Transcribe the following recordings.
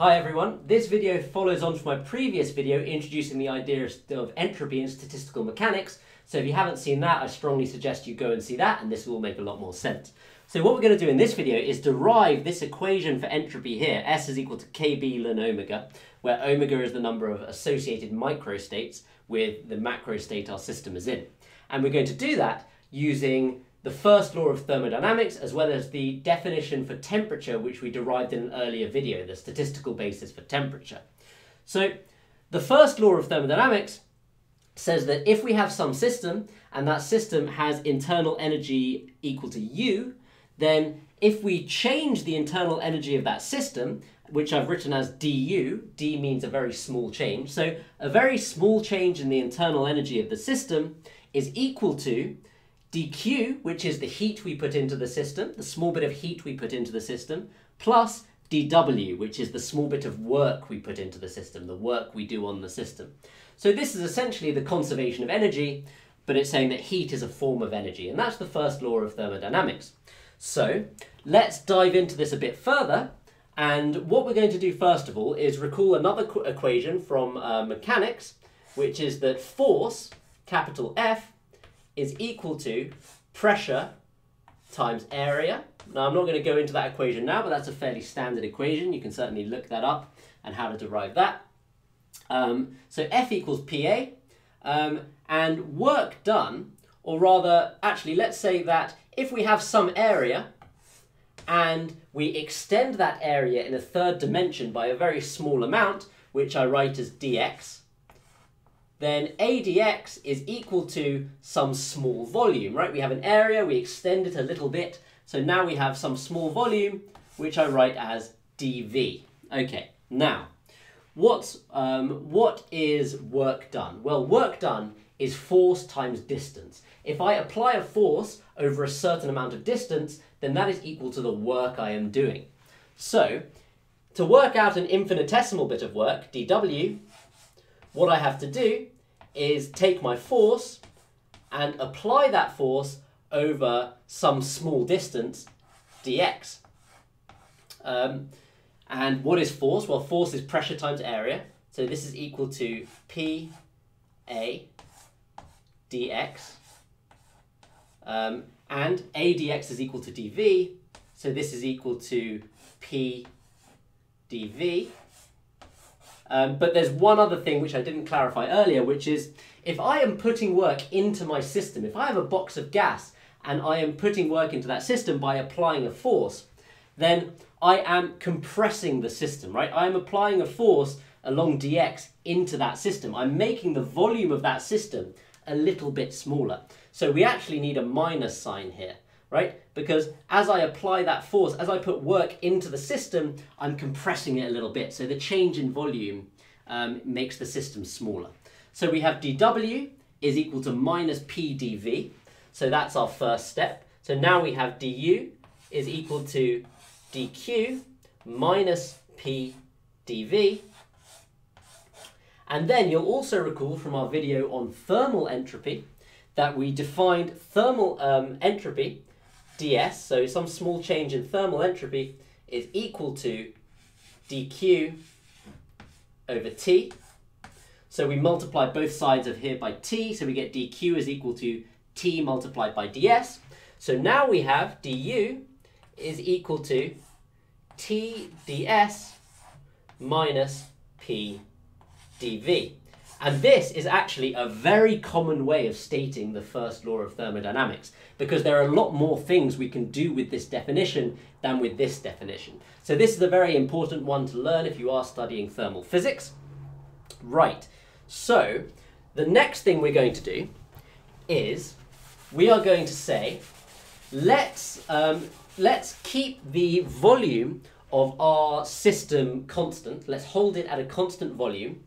Hi everyone, this video follows on from my previous video introducing the idea of entropy in statistical mechanics. So if you haven't seen that, I strongly suggest you go and see that and this will make a lot more sense. So what we're going to do in this video is derive this equation for entropy here, S is equal to KB ln omega, where omega is the number of associated microstates with the macrostate our system is in. And we're going to do that using the first law of thermodynamics, as well as the definition for temperature, which we derived in an earlier video, the statistical basis for temperature. So the first law of thermodynamics says that if we have some system, and that system has internal energy equal to U, then if we change the internal energy of that system, which I've written as du, d means a very small change, so a very small change in the internal energy of the system is equal to dq, which is the heat we put into the system, the small bit of heat we put into the system, plus dw, which is the small bit of work we put into the system, the work we do on the system. So this is essentially the conservation of energy, but it's saying that heat is a form of energy, and that's the first law of thermodynamics. So let's dive into this a bit further, and what we're going to do first of all is recall another equation from uh, mechanics, which is that force, capital F, is equal to pressure times area. Now I'm not going to go into that equation now, but that's a fairly standard equation. You can certainly look that up and how to derive that. Um, so F equals PA, um, and work done, or rather, actually, let's say that if we have some area and we extend that area in a third dimension by a very small amount, which I write as dx, then ADX is equal to some small volume, right? We have an area, we extend it a little bit, so now we have some small volume, which I write as dV. Okay, now, what's, um, what is work done? Well, work done is force times distance. If I apply a force over a certain amount of distance, then that is equal to the work I am doing. So, to work out an infinitesimal bit of work, dW, what I have to do is take my force and apply that force over some small distance, dx. Um, and what is force? Well, force is pressure times area. So this is equal to P A dx. Um, and A dx is equal to dV. So this is equal to P dV. Um, but there's one other thing which I didn't clarify earlier, which is if I am putting work into my system, if I have a box of gas and I am putting work into that system by applying a force, then I am compressing the system, right? I am applying a force along dx into that system. I'm making the volume of that system a little bit smaller. So we actually need a minus sign here right? Because as I apply that force, as I put work into the system, I'm compressing it a little bit. So the change in volume um, makes the system smaller. So we have dW is equal to minus PdV. So that's our first step. So now we have du is equal to dq minus PdV. And then you'll also recall from our video on thermal entropy that we defined thermal um, entropy ds, so some small change in thermal entropy, is equal to dq over t. So we multiply both sides of here by t, so we get dq is equal to t multiplied by ds. So now we have du is equal to t ds minus p dv. And this is actually a very common way of stating the first law of thermodynamics because there are a lot more things we can do with this definition than with this definition. So this is a very important one to learn if you are studying thermal physics. Right, so the next thing we're going to do is we are going to say let's, um, let's keep the volume of our system constant. Let's hold it at a constant volume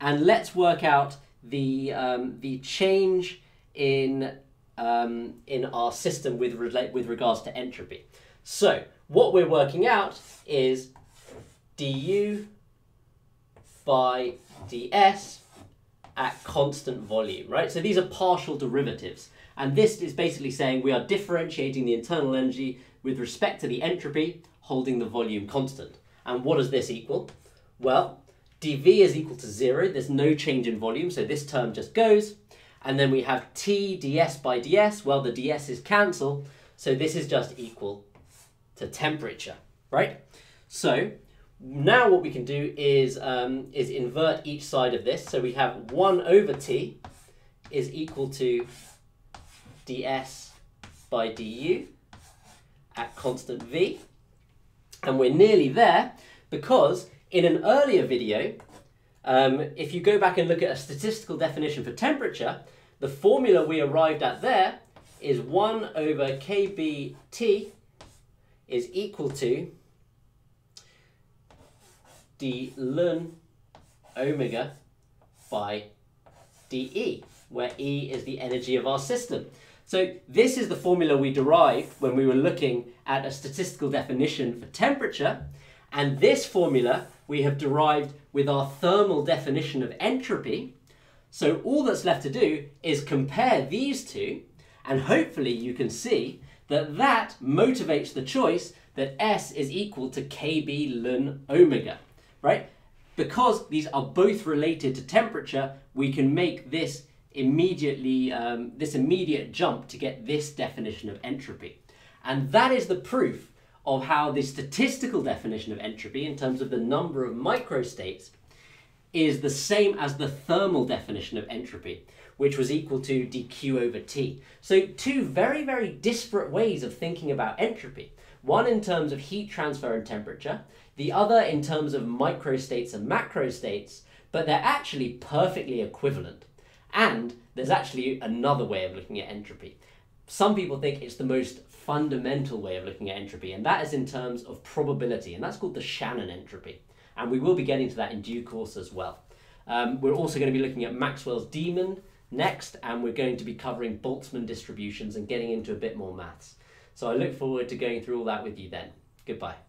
and let's work out the, um, the change in, um, in our system with, with regards to entropy. So what we're working out is du by ds at constant volume, right? So these are partial derivatives. And this is basically saying we are differentiating the internal energy with respect to the entropy, holding the volume constant. And what does this equal? Well, dV is equal to zero. There's no change in volume, so this term just goes. And then we have T ds by ds. Well, the ds is cancel, so this is just equal to temperature, right? So now what we can do is, um, is invert each side of this. So we have 1 over T is equal to ds by du at constant V. And we're nearly there because in an earlier video, um, if you go back and look at a statistical definition for temperature, the formula we arrived at there is 1 over kBT is equal to d ln omega by dE, where E is the energy of our system. So this is the formula we derived when we were looking at a statistical definition for temperature. And this formula we have derived with our thermal definition of entropy. So all that's left to do is compare these two, and hopefully you can see that that motivates the choice that S is equal to KB ln omega, right? Because these are both related to temperature, we can make this immediately, um, this immediate jump to get this definition of entropy. And that is the proof of how the statistical definition of entropy in terms of the number of microstates is the same as the thermal definition of entropy, which was equal to dq over t. So two very, very disparate ways of thinking about entropy. One in terms of heat transfer and temperature, the other in terms of microstates and macrostates, but they're actually perfectly equivalent. And there's actually another way of looking at entropy. Some people think it's the most fundamental way of looking at entropy, and that is in terms of probability, and that's called the Shannon entropy. And we will be getting to that in due course as well. Um, we're also going to be looking at Maxwell's demon next, and we're going to be covering Boltzmann distributions and getting into a bit more maths. So I look forward to going through all that with you then. Goodbye.